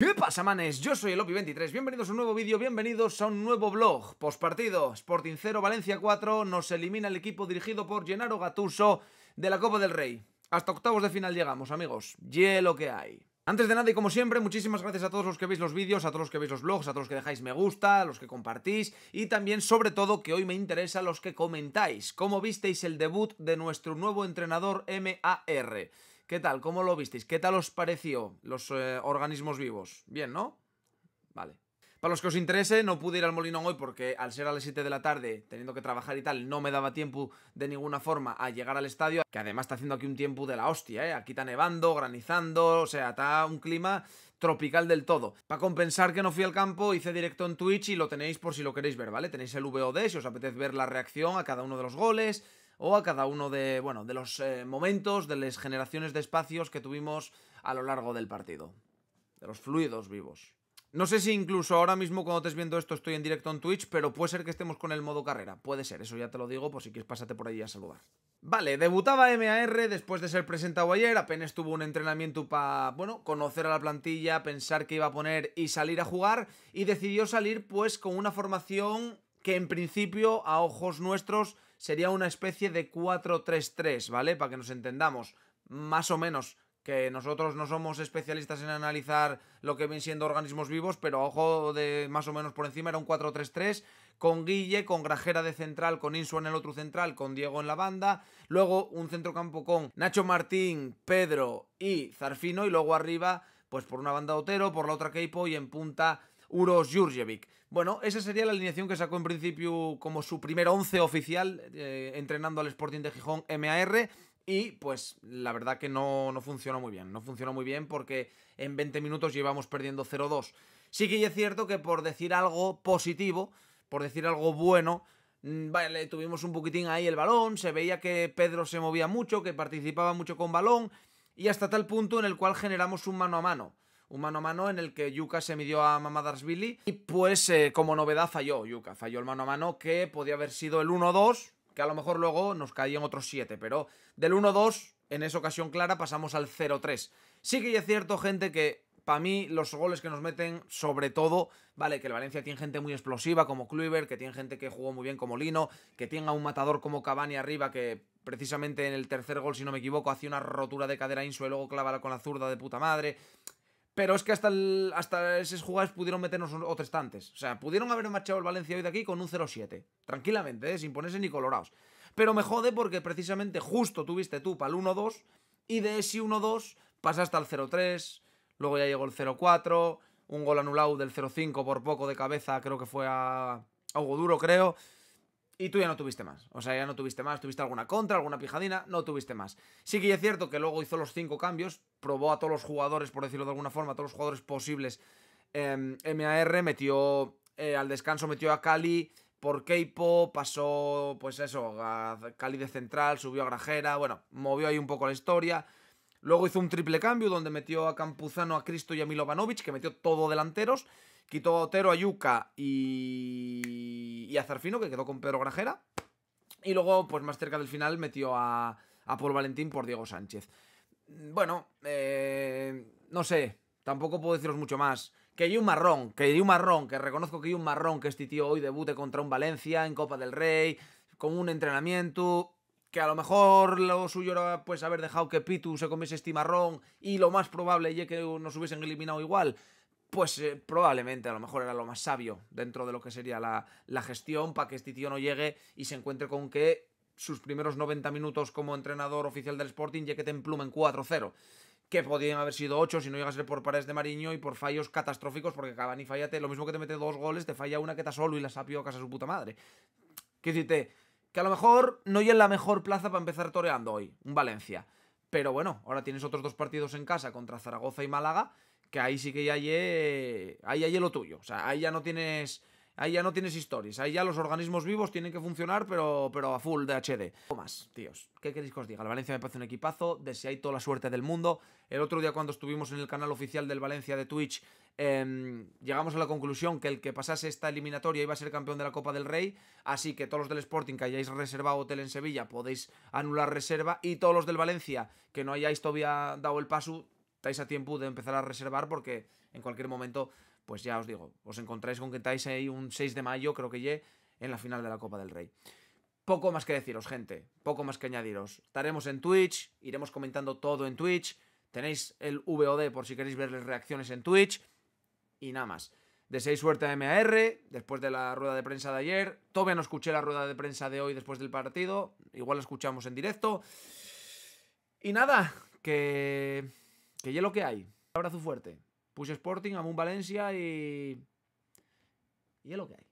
¿Qué pasa, manes? Yo soy el Opi23, bienvenidos a un nuevo vídeo, bienvenidos a un nuevo vlog. Postpartido, Sporting 0, Valencia 4, nos elimina el equipo dirigido por Gennaro Gattuso de la Copa del Rey. Hasta octavos de final llegamos, amigos. Y lo que hay. Antes de nada y como siempre, muchísimas gracias a todos los que veis los vídeos, a todos los que veis los vlogs, a todos los que dejáis me gusta, a los que compartís y también, sobre todo, que hoy me interesa los que comentáis. ¿Cómo visteis el debut de nuestro nuevo entrenador MAR? ¿Qué tal? ¿Cómo lo visteis? ¿Qué tal os pareció los eh, organismos vivos? Bien, ¿no? Vale. Para los que os interese, no pude ir al Molinón hoy porque al ser a las 7 de la tarde, teniendo que trabajar y tal, no me daba tiempo de ninguna forma a llegar al estadio, que además está haciendo aquí un tiempo de la hostia, ¿eh? Aquí está nevando, granizando, o sea, está un clima tropical del todo. Para compensar que no fui al campo, hice directo en Twitch y lo tenéis por si lo queréis ver, ¿vale? Tenéis el VOD si os apetece ver la reacción a cada uno de los goles, o a cada uno de, bueno, de los eh, momentos, de las generaciones de espacios que tuvimos a lo largo del partido. De los fluidos vivos. No sé si incluso ahora mismo cuando estés viendo esto estoy en directo en Twitch, pero puede ser que estemos con el modo carrera. Puede ser, eso ya te lo digo, por si quieres pásate por allí a saludar. Vale, debutaba MAR después de ser presentado ayer, apenas tuvo un entrenamiento para, bueno, conocer a la plantilla, pensar qué iba a poner y salir a jugar, y decidió salir pues con una formación que en principio, a ojos nuestros, sería una especie de 4-3-3, ¿vale? Para que nos entendamos, más o menos que nosotros no somos especialistas en analizar lo que ven siendo organismos vivos, pero ojo de más o menos por encima era un 4-3-3 con Guille, con Grajera de central, con Insua en el otro central, con Diego en la banda, luego un centrocampo con Nacho Martín, Pedro y Zarfino y luego arriba, pues por una banda Otero, por la otra Keipo y en punta Uros Jurjevic. Bueno, esa sería la alineación que sacó en principio como su primer once oficial eh, entrenando al Sporting de Gijón MAR. Y pues la verdad que no, no funcionó muy bien. No funcionó muy bien porque en 20 minutos llevamos perdiendo 0-2. Sí que es cierto que por decir algo positivo, por decir algo bueno, mm, vale, tuvimos un poquitín ahí el balón, se veía que Pedro se movía mucho, que participaba mucho con balón, y hasta tal punto en el cual generamos un mano a mano un mano a mano en el que Yuka se midió a Mamadarsvili y pues eh, como novedad falló Yuka, falló el mano a mano que podía haber sido el 1-2, que a lo mejor luego nos caían otros 7, pero del 1-2 en esa ocasión clara pasamos al 0-3. Sí que es cierto, gente, que para mí los goles que nos meten, sobre todo, vale, que el Valencia tiene gente muy explosiva como Kluivert, que tiene gente que jugó muy bien como Lino, que tiene a un matador como Cavani arriba que precisamente en el tercer gol, si no me equivoco, hacía una rotura de cadera Insu y luego clavala con la zurda de puta madre. Pero es que hasta, el, hasta esos jugadores pudieron meternos otros estantes. O sea, pudieron haber marchado el Valencia hoy de aquí con un 0-7. Tranquilamente, ¿eh? sin ponerse ni colorados. Pero me jode porque precisamente justo tuviste tú para el 1-2 y de ese 1-2 pasaste al 0-3, luego ya llegó el 0-4, un gol anulado del 0-5 por poco de cabeza, creo que fue a Hugo Duro, creo. Y tú ya no tuviste más. O sea, ya no tuviste más. Tuviste alguna contra, alguna pijadina, no tuviste más. Sí que es cierto que luego hizo los cinco cambios, probó a todos los jugadores, por decirlo de alguna forma, a todos los jugadores posibles. Eh, em, MAR metió eh, al descanso, metió a Cali por Keipo, pasó, pues eso, a Cali de central, subió a Grajera, bueno, movió ahí un poco la historia. Luego hizo un triple cambio donde metió a Campuzano, a Cristo y a Milovanovic, que metió todo delanteros. Quitó a Otero, a Yuka y, y a Zarfino, que quedó con Pedro Grajera. Y luego, pues más cerca del final, metió a, Paul Valentín por Diego Sánchez. Bueno, eh, no sé, tampoco puedo deciros mucho más. Que hay un marrón, que hay un marrón, que reconozco que hay un marrón que este tío hoy debute contra un Valencia en Copa del Rey, con un entrenamiento que a lo mejor lo suyo era pues haber dejado que Pitu se comiese este marrón y lo más probable es que nos hubiesen eliminado igual pues eh, probablemente a lo mejor era lo más sabio dentro de lo que sería la, la gestión para que este tío no llegue y se encuentre con que sus primeros 90 minutos como entrenador oficial del Sporting ya que te emplumen 4-0 que podían haber sido 8 si no llega a ser por pares de Mariño y por fallos catastróficos porque Cavani fallate, lo mismo que te mete dos goles, te falla una que está solo y la sapió a casa su puta madre. Que decirte, que a lo mejor no hay en la mejor plaza para empezar toreando hoy, un Valencia. Pero bueno, ahora tienes otros dos partidos en casa contra Zaragoza y Málaga que ahí sí que ya hay, ahí hay lo tuyo. O sea, ahí ya no tienes ahí ya no tienes historias. Ahí ya los organismos vivos tienen que funcionar, pero, pero a full de HD. Más, tíos. ¿Qué queréis que os diga? El Valencia me parece un equipazo. Deseáis toda la suerte del mundo. El otro día, cuando estuvimos en el canal oficial del Valencia de Twitch, em, llegamos a la conclusión que el que pasase esta eliminatoria iba a ser campeón de la Copa del Rey. Así que todos los del Sporting que hayáis reservado hotel en Sevilla podéis anular reserva. Y todos los del Valencia que no hayáis todavía dado el paso estáis a tiempo de empezar a reservar porque en cualquier momento, pues ya os digo, os encontráis con que estáis ahí un 6 de mayo, creo que ye, en la final de la Copa del Rey. Poco más que deciros, gente, poco más que añadiros. Estaremos en Twitch, iremos comentando todo en Twitch, tenéis el VOD por si queréis ver las reacciones en Twitch, y nada más. Deseéis suerte a MAR después de la rueda de prensa de ayer. Todavía no escuché la rueda de prensa de hoy después del partido. Igual la escuchamos en directo. Y nada, que. Que ya lo que hay. Un abrazo fuerte. Push Sporting, Amun Valencia y. Y lo que hay.